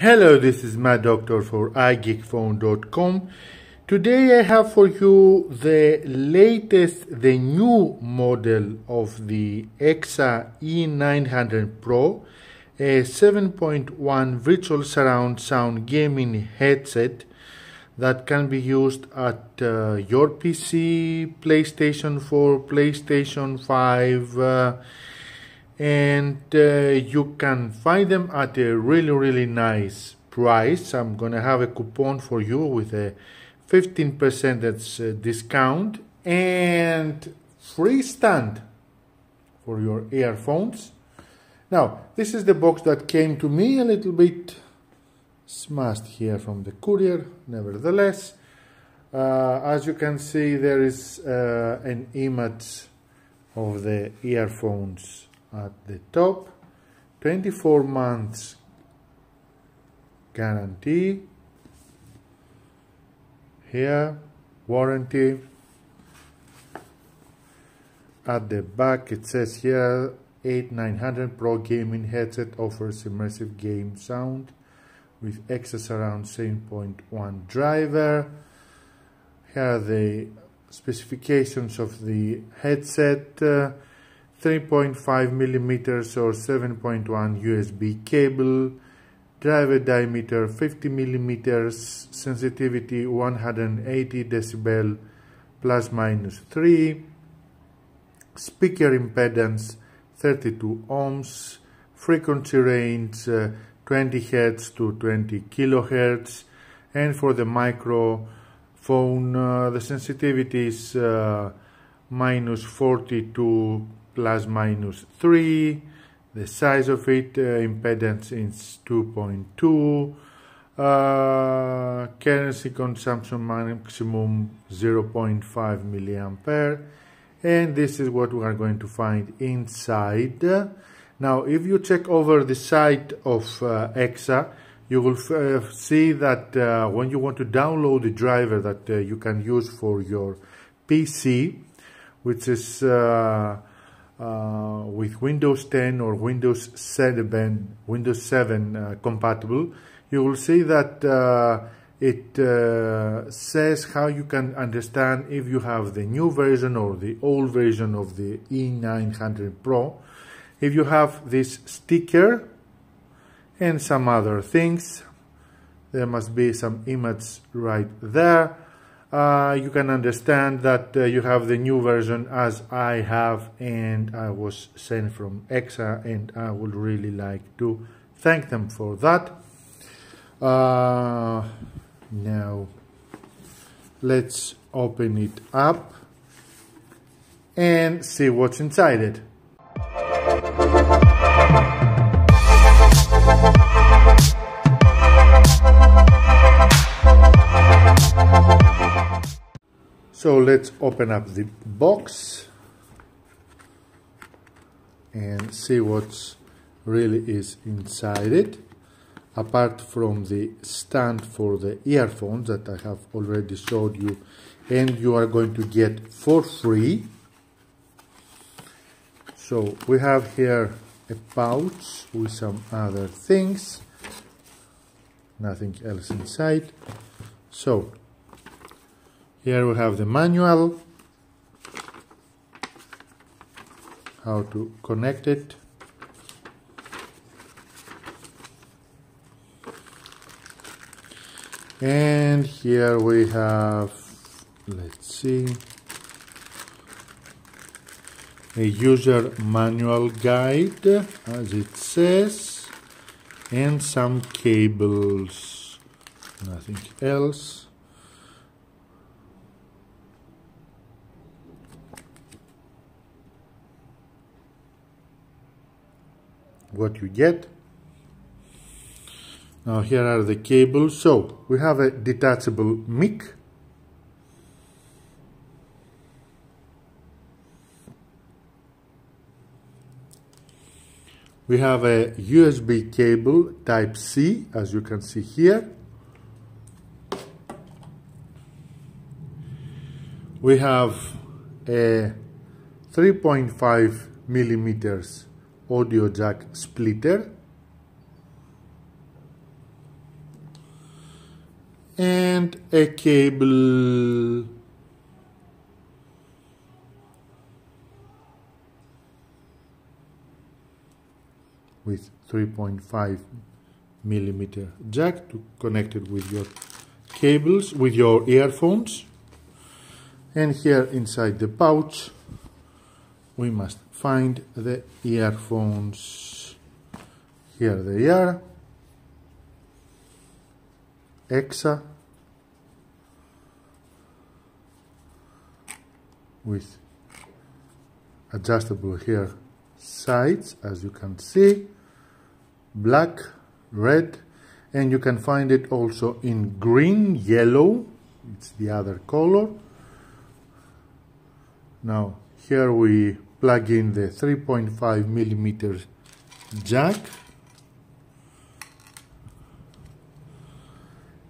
Hello, this is Matt Doctor for iGeekPhone.com. Today I have for you the latest, the new model of the EKSA E900 Pro, a 7.1 virtual surround sound gaming headset that can be used at uh, your PC, PlayStation 4, PlayStation 5, uh, and uh, you can find them at a really really nice price. I'm gonna have a coupon for you with a 15% that's uh, discount and free stand for your earphones. Now this is the box that came to me a little bit smashed here from the courier nevertheless. Uh, as you can see there is uh, an image of the earphones at the top. 24 months guarantee. Here warranty. At the back it says here E900 Pro gaming headset offers immersive game sound with EKSA Surround 7.1 driver. Here are the specifications of the headset uh, 3.5 millimeters or 7.1 USB cable, driver diameter 50 millimeters, sensitivity 180 decibel plus minus 3, speaker impedance 32 ohms, frequency range uh, 20 Hz to 20 kilohertz, and for the microphone uh, the sensitivity is uh, minus 42 plus minus 3 the size of it uh, impedance is 2.2 uh, currency consumption maximum 0.5 milliampere. And this is what we are going to find inside. Now if you check over the site of uh, EKSA you will uh, see that uh, when you want to download the driver that uh, you can use for your PC which is uh, with Windows 10 or Windows 7, Windows 7 uh, compatible, you will see that uh, it uh, says how you can understand if you have the new version or the old version of the E900 Pro. If you have this sticker and some other things, there must be some image right there uh, you can understand that uh, you have the new version as I have and I was sent from EKSA and I would really like to thank them for that. Uh, now let's open it up and see what's inside it. So let's open up the box and see what really is inside it. Apart from the stand for the earphones that I have already showed you and you are going to get for free. So we have here a pouch with some other things. Nothing else inside. So here we have the manual, how to connect it. And here we have, let's see, a user manual guide as it says and some cables, nothing else. What you get. Now here are the cables. So we have a detachable mic. We have a USB cable type C as you can see here. We have a 3.5 millimeters audio jack splitter. And a cable. With 3.5 millimeter jack to connect it with your cables with your earphones. And here inside the pouch we must find the earphones. Here they are. EKSA. With adjustable here sides as you can see. Black red and you can find it also in green yellow. It's the other color. Now here we plug in the 3.5 millimeters jack.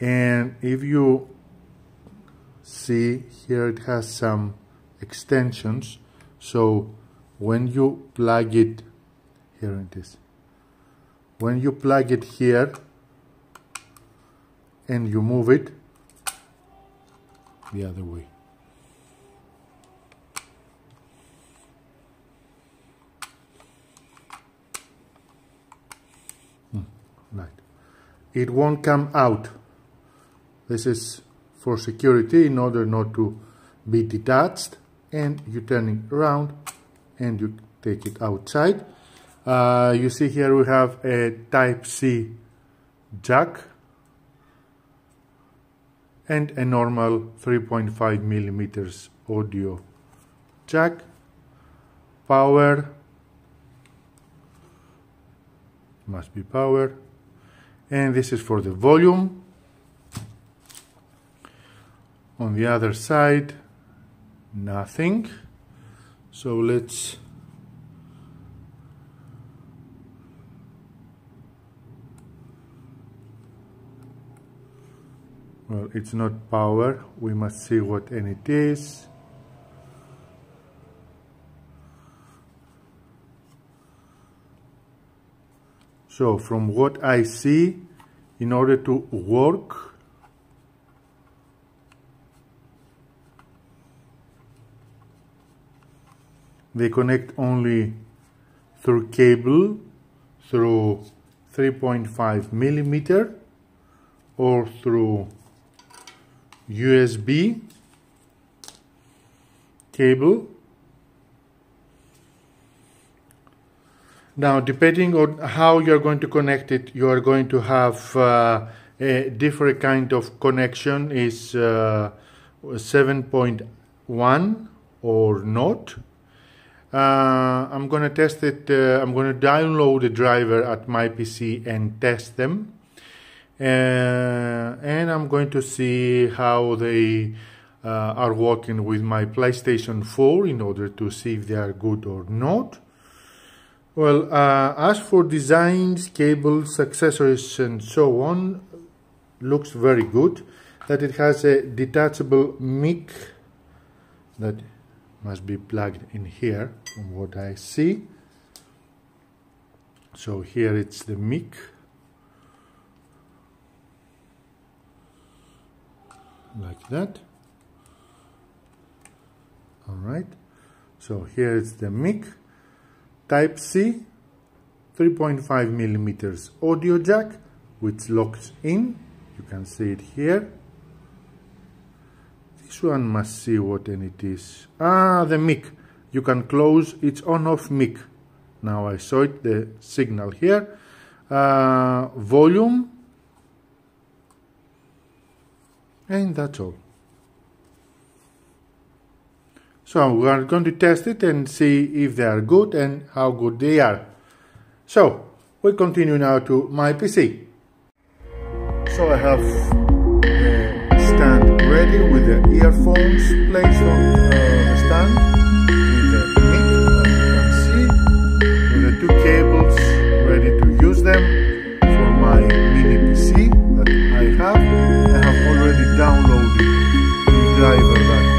And if you see here it has some extensions. So when you plug it here it is. When you plug it here and you move it the other way hmm, right it won't come out. This is for security in order not to be detached and you turn it around and you take it outside. Uh, you see here we have a type C jack and a normal 3.5 millimeters audio jack. Power must be power and this is for the volume. On the other side nothing. So let's well it's not power. We must see what and it is so from what I see in order to work they connect only through cable through 3.5 millimeter or through USB cable. Now, depending on how you're going to connect it, you are going to have uh, a different kind of connection is uh, 7.1 or not. Uh, I'm going to test it. Uh, I'm going to download the driver at my PC and test them uh, and I'm going to see how they uh, are working with my PlayStation 4 in order to see if they are good or not. Well, uh, as for designs, cables, accessories and so on, looks very good. That it has a detachable mic that must be plugged in here from what I see. So here it's the mic like that all right so here is the mic type C 3.5 millimeters audio jack which locks in. You can see it here. This one must see what and it is. Ah the mic. You can close its on off mic. Now I saw it the signal here. Uh, volume. And that's all. So we are going to test it and see if they are good and how good they are. So we continue now to my PC. So I have the stand ready with the earphones placed on uh, the stand with the mic as you can see with the two cables ready to use them for my mini PC that I have. I have already downloaded the driver